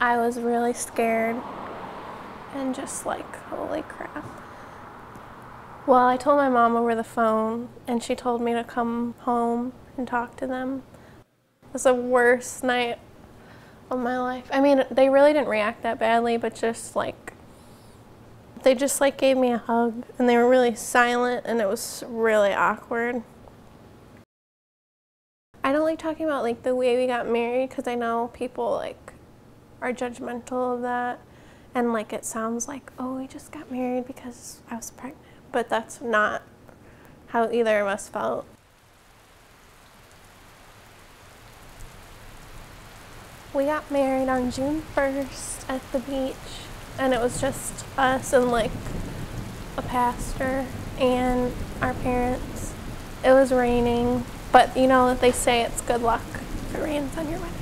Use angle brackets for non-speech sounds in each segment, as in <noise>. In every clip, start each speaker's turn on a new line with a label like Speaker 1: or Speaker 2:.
Speaker 1: I was really scared and just like, holy crap. Well, I told my mom over the phone, and she told me to come home and talk to them. It was the worst night of my life. I mean, they really didn't react that badly, but just like, they just like gave me a hug, and they were really silent, and it was really awkward. I don't like talking about like the way we got married because I know people like are judgmental of that, and like it sounds like, oh, we just got married because I was pregnant but that's not how either of us felt. We got married on June 1st at the beach, and it was just us and like a pastor and our parents. It was raining, but you know, they say it's good luck if it rains on your wedding.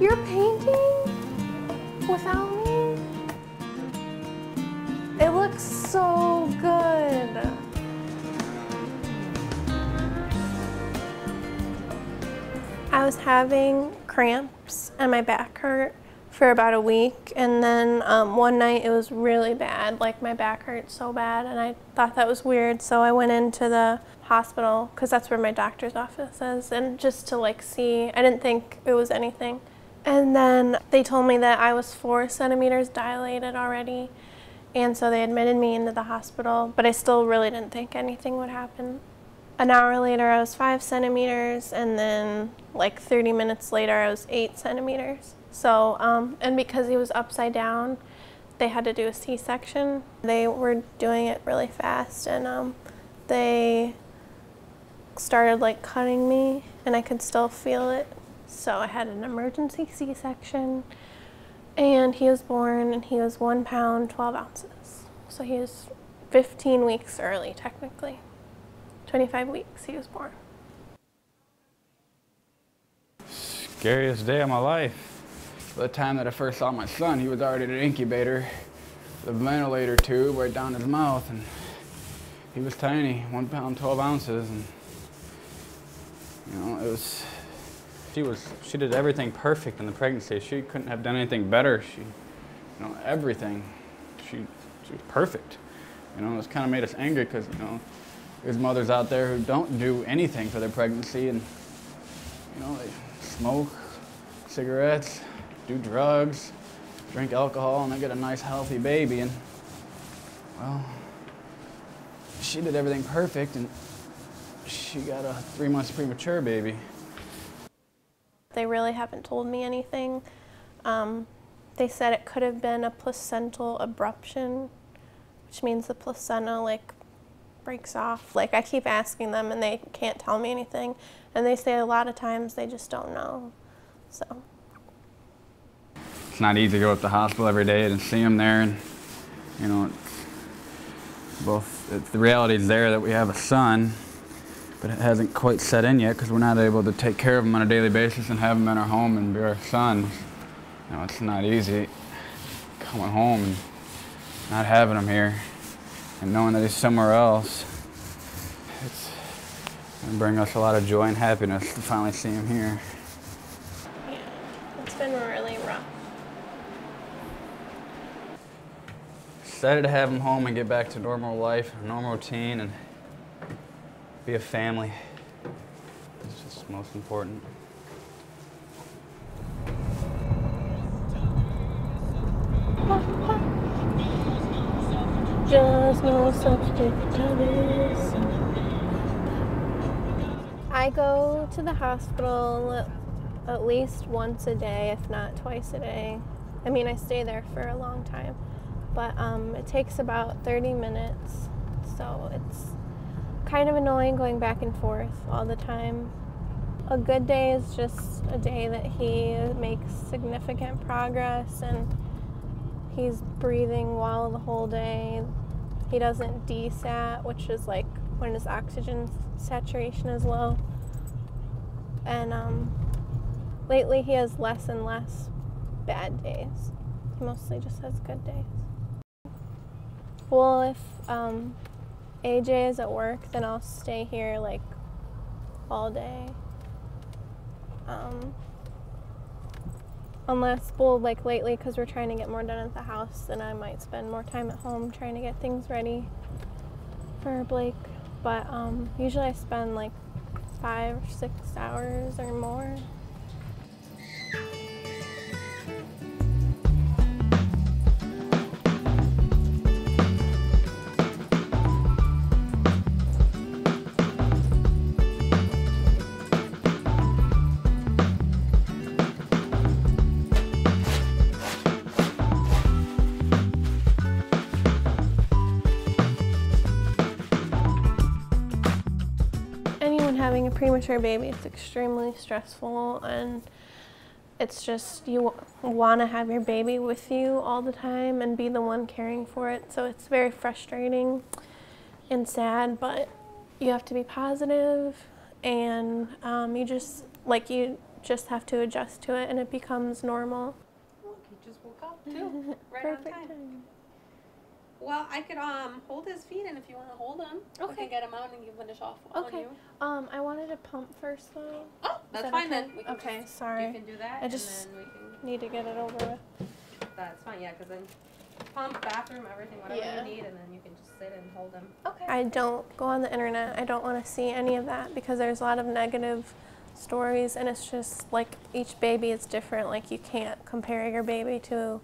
Speaker 1: You're painting without me? It looks so good. I was having cramps and my back hurt for about a week and then um, one night it was really bad like my back hurt so bad and I thought that was weird so I went into the hospital because that's where my doctor's office is and just to like see I didn't think it was anything and then they told me that I was four centimeters dilated already. And so they admitted me into the hospital, but I still really didn't think anything would happen. An hour later, I was five centimeters, and then like 30 minutes later, I was eight centimeters. So, um, and because he was upside down, they had to do a C-section. They were doing it really fast, and um, they started like cutting me, and I could still feel it so I had an emergency C-section and he was born and he was one pound, 12 ounces. So he was 15 weeks early, technically. 25 weeks he was born.
Speaker 2: Scariest day of my life. By the time that I first saw my son, he was already in an incubator, the ventilator tube right down his mouth, and he was tiny, one pound, 12 ounces, and you know, it was
Speaker 3: she was, she did everything perfect in the pregnancy. She couldn't have done anything better. She, you know, everything. She, she was perfect. You know, it's kind of made us angry because, you know, there's mothers out there who don't do anything for their pregnancy and, you know, they smoke cigarettes, do drugs, drink alcohol, and they get a nice healthy baby. And, well, she did everything perfect and she got a three months premature baby.
Speaker 1: They really haven't told me anything. Um, they said it could have been a placental abruption, which means the placenta like breaks off. Like I keep asking them and they can't tell me anything. And they say a lot of times they just don't know. So.
Speaker 2: It's not easy to go to the hospital every day and see them there and you know, both, the reality is there that we have a son but it hasn't quite set in yet because we're not able to take care of him on a daily basis and have him in our home and be our son. You know, it's not easy coming home and not having him here and knowing that he's somewhere else. It's going to bring us a lot of joy and happiness to finally see him here.
Speaker 1: Yeah, it's been really rough.
Speaker 3: Excited to have him home and get back to normal life, normal routine, and be a family. It's just most important.
Speaker 1: Just no substitute I go to the hospital at least once a day, if not twice a day. I mean, I stay there for a long time, but um, it takes about 30 minutes, so it's kind of annoying going back and forth all the time. A good day is just a day that he makes significant progress and he's breathing well the whole day. He doesn't desat, which is like when his oxygen saturation is low. And um, lately he has less and less bad days. He mostly just has good days. Well, if um, AJ is at work, then I'll stay here like all day. Um, unless, well, like lately, because we're trying to get more done at the house, then I might spend more time at home trying to get things ready for Blake. But um, usually I spend like five or six hours or more. Premature baby, it's extremely stressful and it's just you want to have your baby with you all the time and be the one caring for it. So it's very frustrating and sad, but you have to be positive and um, you just like you just have to adjust to it and it becomes normal.
Speaker 4: Look, he just woke up too, <laughs> right on time.
Speaker 1: time.
Speaker 4: Well, I could um hold his feet, and if you want to hold him, we
Speaker 1: Okay.
Speaker 4: can get him out and you finish off on
Speaker 1: Okay.
Speaker 4: you.
Speaker 1: Um, I wanted to pump first though.
Speaker 4: Oh, that's
Speaker 1: that
Speaker 4: fine
Speaker 1: okay?
Speaker 4: then. We can
Speaker 1: Okay,
Speaker 4: just-
Speaker 1: sorry.
Speaker 4: You can do that,
Speaker 1: I
Speaker 4: and
Speaker 1: just-
Speaker 4: then we can.
Speaker 1: Need to get it over with.
Speaker 4: That's fine, yeah, because then pump, bathroom, everything, whatever
Speaker 1: Yeah.
Speaker 4: you need, and then you can just sit and hold him.
Speaker 1: Okay. I don't go on the internet. I don't want to see any of that because there's a lot of negative stories and it's just like each baby is different. Like you can't compare your baby to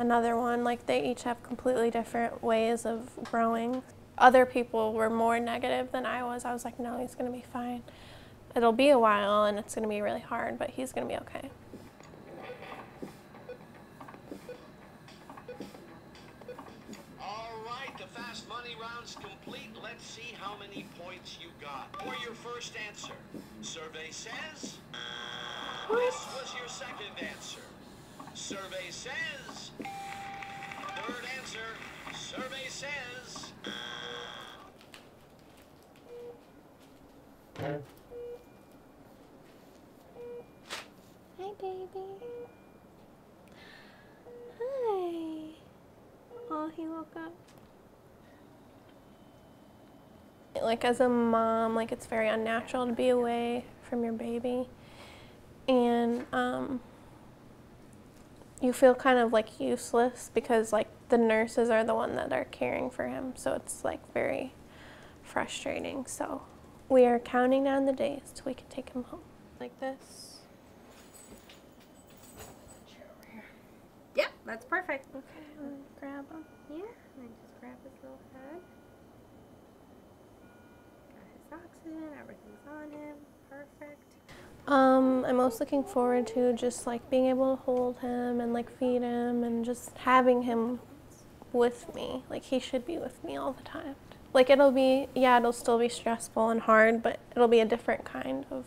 Speaker 1: another one. Like they each have completely different ways of growing. Other people were more negative than I was. I was like, no, he's going to be fine. It'll be a while and it's going to be really hard, but he's going to be okay.
Speaker 5: All right, the fast money round's complete. Let's see how many points you got. For your first answer, survey says. This was your second answer. Survey says. Answer, survey says.
Speaker 1: Hi, baby. Hi. Oh, he woke up. Like, as a mom, like, it's very unnatural to be away from your baby. And, um, you feel kind of like useless because, like, the nurses are the one that are caring for him. So it's, like, very frustrating. So we are counting down the days till we can take him home. Like this.
Speaker 4: Yep, that's perfect.
Speaker 1: Okay, I'm gonna grab him.
Speaker 4: Yeah, and then just grab his little head. Got his oxygen, everything's on him. Perfect.
Speaker 1: Um, I'm most looking forward to just like being able to hold him and like feed him and just having him with me. Like he should be with me all the time. Like it'll be, yeah, it'll still be stressful and hard, but it'll be a different kind of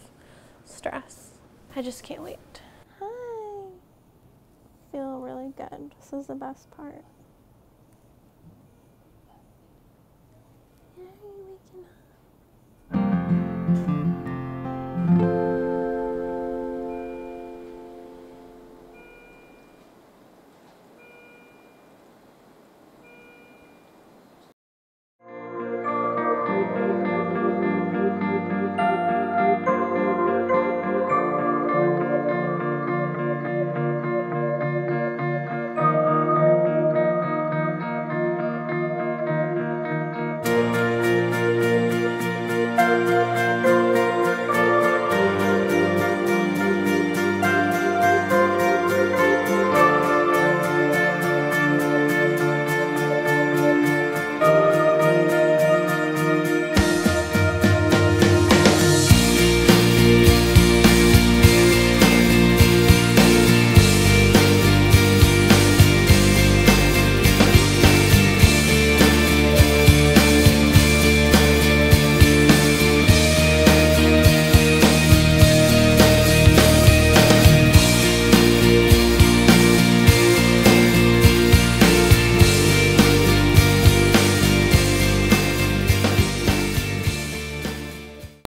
Speaker 1: stress. I just can't wait. Hi. Feel really good. This is the best part.